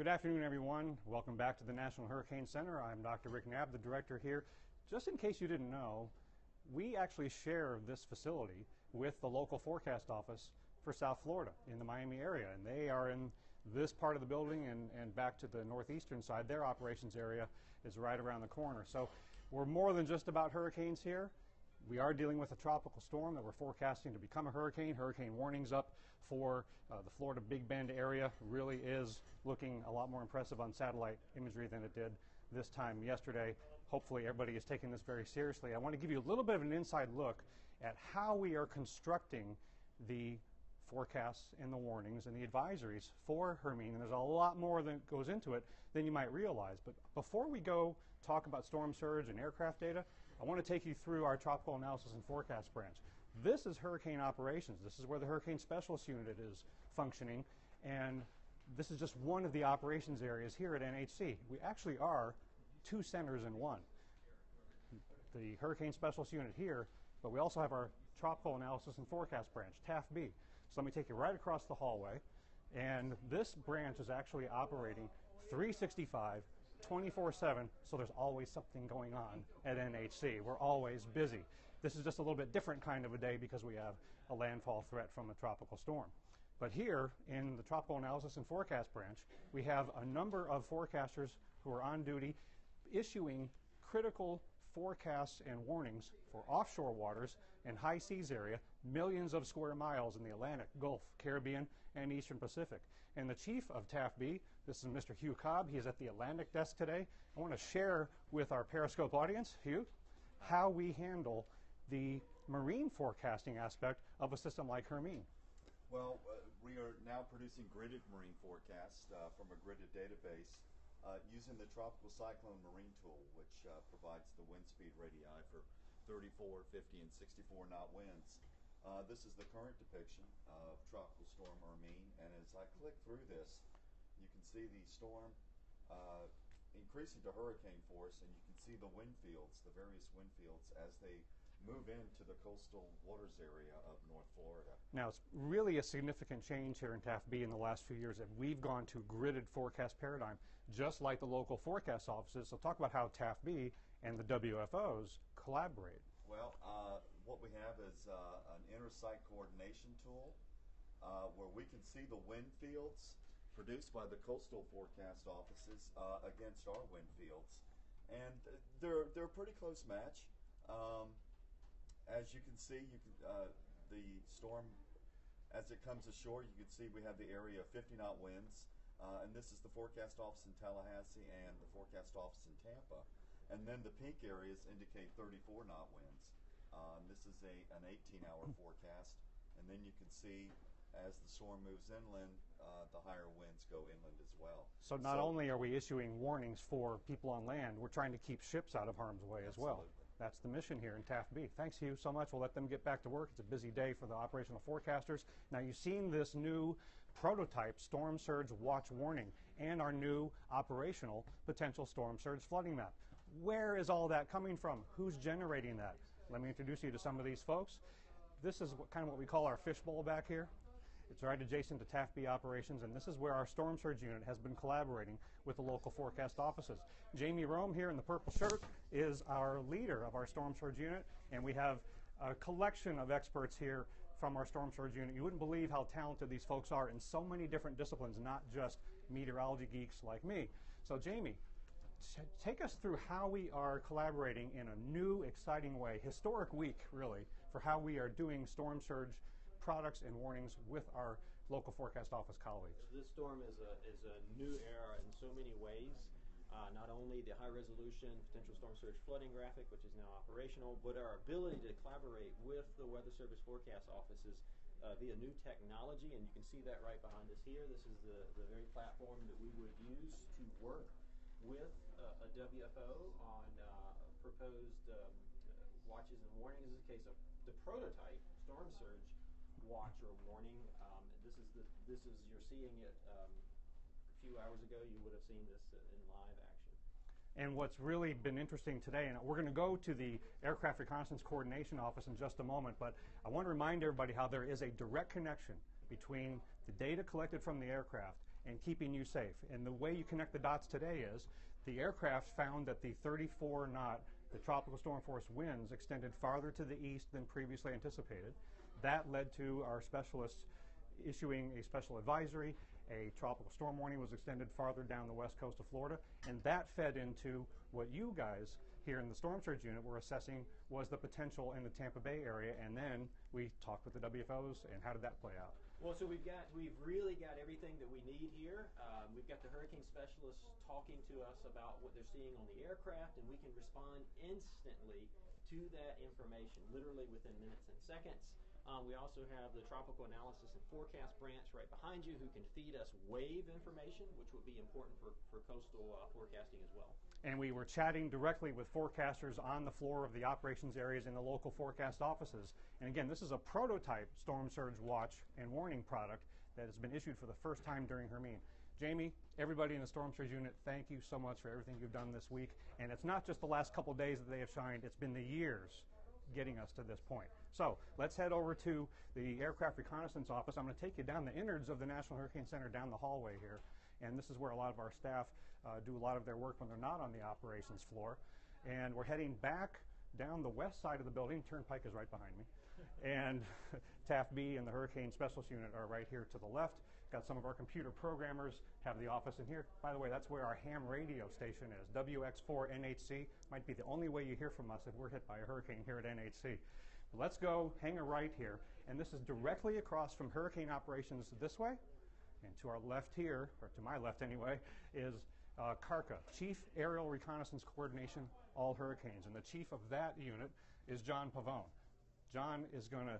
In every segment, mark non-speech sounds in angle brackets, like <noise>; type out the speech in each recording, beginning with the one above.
Good afternoon, everyone. Welcome back to the National Hurricane Center. I'm Dr. Rick Knabb, the director here. Just in case you didn't know, we actually share this facility with the local forecast office for South Florida in the Miami area. And they are in this part of the building and, and back to the northeastern side. Their operations area is right around the corner. So we're more than just about hurricanes here. We are dealing with a tropical storm that we're forecasting to become a hurricane. Hurricane warnings up for uh, the Florida Big Bend area really is looking a lot more impressive on satellite imagery than it did this time yesterday. Hopefully, everybody is taking this very seriously. I want to give you a little bit of an inside look at how we are constructing the forecasts and the warnings and the advisories for Hermine. And there's a lot more that goes into it than you might realize. But before we go talk about storm surge and aircraft data, I want to take you through our tropical analysis and forecast branch. This is hurricane operations. This is where the hurricane specialist unit is functioning. And this is just one of the operations areas here at NHC. We actually are two centers in one. The hurricane specialist unit here, but we also have our tropical analysis and forecast branch, TAFB. So let me take you right across the hallway. And this branch is actually operating 365, 24 7, so there's always something going on at NHC. We're always busy. This is just a little bit different kind of a day because we have a landfall threat from a tropical storm. But here in the Tropical Analysis and Forecast branch, we have a number of forecasters who are on duty issuing critical forecasts and warnings for offshore waters and high seas area, millions of square miles in the Atlantic, Gulf, Caribbean, and Eastern Pacific. And the chief of TAFB, this is Mr. Hugh Cobb, he is at the Atlantic desk today. I want to share with our Periscope audience, Hugh, how we handle the marine forecasting aspect of a system like Hermine. Well, uh, we are now producing gridded marine forecasts uh, from a gridded database uh, using the Tropical Cyclone Marine Tool, which uh, provides the wind speed radii for 34, 50, and 64 knot winds. Uh, this is the current depiction of Tropical Storm Hermine, and as I click through this, you can see the storm uh, increasing to hurricane force, and you can see the wind fields, the various wind fields, as they move into the coastal waters area of North Florida. Now, it's really a significant change here in TAFB in the last few years that we've gone to gridded forecast paradigm, just like the local forecast offices. So, talk about how TAFB and the WFOs collaborate. Well, uh, what we have is uh, an inter-site coordination tool uh, where we can see the wind fields produced by the coastal forecast offices uh, against our wind fields, and they're they're a pretty close match. Um, as you can see, you can uh, the storm as it comes ashore. You can see we have the area of 50 knot winds, uh, and this is the forecast office in Tallahassee and the forecast office in Tampa. And then the pink areas indicate 34 knot winds. Uh, this is a an 18 hour forecast, and then you can see as the storm moves inland, uh, the higher winds go inland as well. So not so, only are we issuing warnings for people on land, we're trying to keep ships out of harm's way absolutely. as well. That's the mission here in TAFB. Thanks, Hugh, so much. We'll let them get back to work. It's a busy day for the operational forecasters. Now, you've seen this new prototype storm surge watch warning and our new operational potential storm surge flooding map. Where is all that coming from? Who's generating that? Let me introduce you to some of these folks. This is what, kind of what we call our fishbowl back here. It's right adjacent to TAFB operations, and this is where our storm surge unit has been collaborating with the local forecast offices. Jamie Rhome here in the purple shirt is our leader of our storm surge unit, and we have a collection of experts here from our storm surge unit. You wouldn't believe how talented these folks are in so many different disciplines, not just meteorology geeks like me. So, Jamie, take us through how we are collaborating in a new, exciting way, historic week, really, for how we are doing storm surge products and warnings with our local forecast office colleagues. This storm is a, is a new era in so many ways. Uh, not only the high resolution potential storm surge flooding graphic, which is now operational, but our ability to collaborate with the Weather Service forecast offices uh, via new technology, and you can see that right behind us here. This is the, the very platform that we would use to work with a WFO on uh, proposed um, watches and warnings. This is a case of the prototype storm surge watch or warning. Um, this is the this is you're seeing it um, a few hours ago. You would have seen this in live action. And what's really been interesting today, and we're going to go to the Aircraft Reconnaissance Coordination Office in just a moment, but I want to remind everybody how there is a direct connection between the data collected from the aircraft and keeping you safe. And the way you connect the dots today is the aircraft found that the 34 knot, the tropical storm force winds extended farther to the east than previously anticipated. That led to our specialists issuing a special advisory. A tropical storm warning was extended farther down the west coast of Florida, and that fed into what you guys here in the storm surge unit we're assessing was the potential in the Tampa Bay area, and then we talked with the WFOs, and how did that play out? Well, so we've got we've really got everything that we need here. Um, we've got the hurricane specialists talking to us about what they're seeing on the aircraft, and we can respond instantly to that information, literally within minutes and seconds. Um, we also have the tropical analysis and forecast branch right behind you, who can feed us wave information, which will be important for, for coastal uh, forecasting as well. and we were chatting directly with forecasters on the floor of the operations areas in the local forecast offices. And again, this is a prototype storm surge watch and warning product that has been issued for the first time during Hermine. Jamie, everybody in the storm surge unit, thank you so much for everything you've done this week. And it's not just the last couple days that they have shined, it's been the years getting us to this point. So let's head over to the aircraft reconnaissance office. I'm going to take you down the innards of the National Hurricane Center down the hallway here. And this is where a lot of our staff uh, do a lot of their work when they're not on the operations floor. And we're heading back down the west side of the building. Turnpike is right behind me. And <laughs> TAF B and the Hurricane Specialist Unit are right here to the left. Got some of our computer programmers have the office in here. By the way, that's where our ham radio station is. WX4 NHC might be the only way you hear from us if we're hit by a hurricane here at NHC. Let's go hang a right here. And this is directly across from hurricane operations this way. And to our left here, or to my left anyway, is uh, CARCAH, Chief Aerial Reconnaissance Coordination, All Hurricanes. And the chief of that unit is John Pavone. John is going to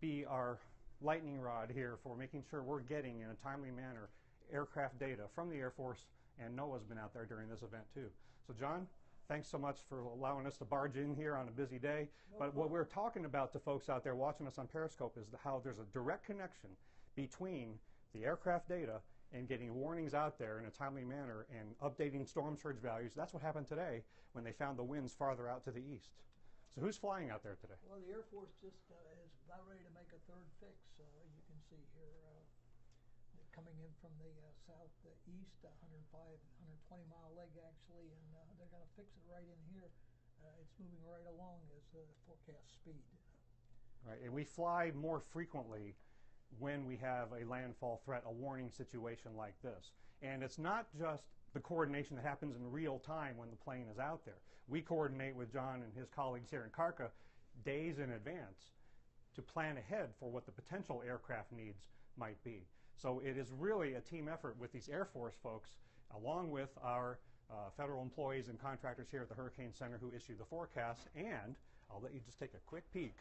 be our lightning rod here for making sure we're getting in a timely manner aircraft data from the Air Force, and NOAA's been out there during this event too. So, John, thanks so much for allowing us to barge in here on a busy day. but what we're talking about to folks out there watching us on Periscope is the, how there's a direct connection between the aircraft data and getting warnings out there in a timely manner and updating storm surge values. That's what happened today when they found the winds farther out to the east. So who's flying out there today? Well, the Air Force just uh, is about ready to make a third fix. Uh, you can see here, uh, coming in from the uh, southeast, 105, 120 mile leg actually, and uh, they're going to fix it right in here. Uh, it's moving right along as the forecast speed. Right, and we fly more frequently when we have a landfall threat, a warning situation like this. And it's not just the coordination that happens in real time when the plane is out there. We coordinate with John and his colleagues here in CARCAH days in advance to plan ahead for what the potential aircraft needs might be. So it is really a team effort with these Air Force folks, along with our uh, federal employees and contractors here at the Hurricane Center who issue the forecasts. And I'll let you just take a quick peek.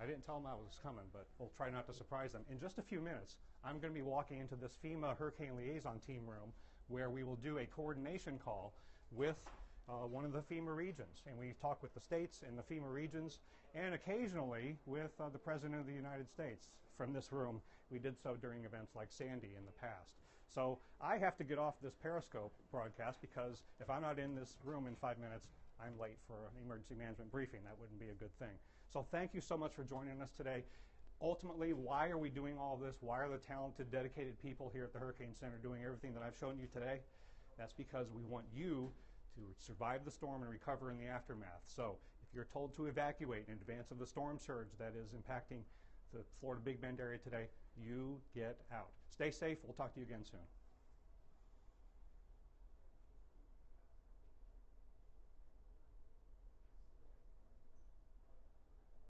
I didn't tell them I was coming, but we'll try not to surprise them. In just a few minutes, I'm going to be walking into this FEMA Hurricane Liaison Team room where we will do a coordination call with uh, one of the FEMA regions. And we talk with the states and the FEMA regions, and occasionally with uh, the President of the United States from this room. We did so during events like Sandy in the past. So I have to get off this Periscope broadcast because if I'm not in this room in five minutes, I'm late for an emergency management briefing. That wouldn't be a good thing. So thank you so much for joining us today. Ultimately, why are we doing all this? Why are the talented, dedicated people here at the Hurricane Center doing everything that I've shown you today? That's because we want you to survive the storm and recover in the aftermath. So if you're told to evacuate in advance of the storm surge that is impacting the Florida Big Bend area today, you get out. Stay safe. We'll talk to you again soon.